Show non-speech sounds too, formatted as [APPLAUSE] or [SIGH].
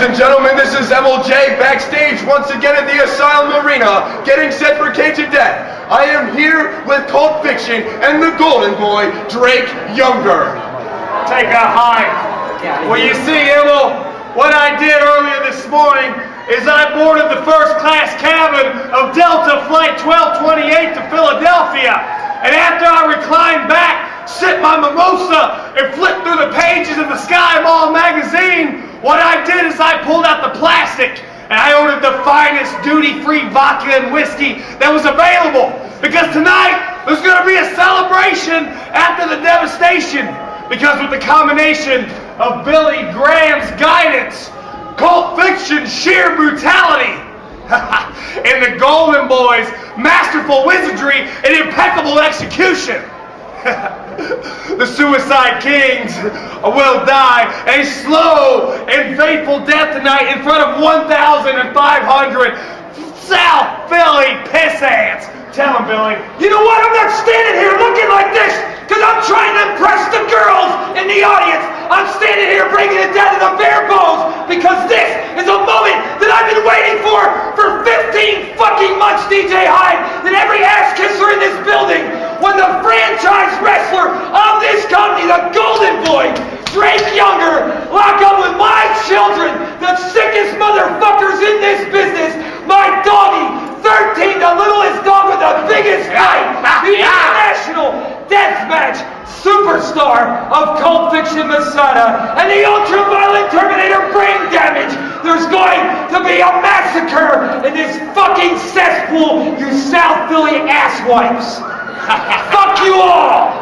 Ladies and gentlemen, this is MLJ backstage once again at the Asylum Arena, getting set for Cage of Death. I am here with Cult Fiction and the Golden Boy, Drake Younger. Take a hike. Well, you see, Emil, what I did earlier this morning is I boarded the first class cabin of Delta Flight 1228 to Philadelphia. And after I reclined back, sipped my mimosa, and flipped through the pages of the Sky Mall magazine, what I did is I pulled out the plastic and I ordered the finest duty-free vodka and whiskey that was available. Because tonight, there's going to be a celebration after the devastation. Because with the combination of Billy Gram's guidance, cult fiction, sheer brutality, [LAUGHS] and the Golden Boys' masterful wizardry and impeccable execution, [LAUGHS] the Suicide Kings will die a slow and faithful death tonight in front of 1,500 South Philly piss ants. Tell them, Billy. You know what? I'm not standing here looking like this because I'm trying to impress the girls in the audience. I'm standing here bringing it down to the bare bones because this is a moment that I've been waiting for for 15 fucking months, DJ Hyde, that every ass kisser in this building when the franchise wrestler of this company, the Golden Boy, Drake Younger, lock up with my children, the sickest motherfuckers in this business, my doggy, 13, the littlest dog with the biggest height, the international deathmatch superstar of Masada, and the ultraviolet Terminator brain damage. There's going to be a massacre in this fucking cesspool, you South Philly asswipes. [LAUGHS] Fuck you all!